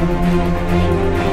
Música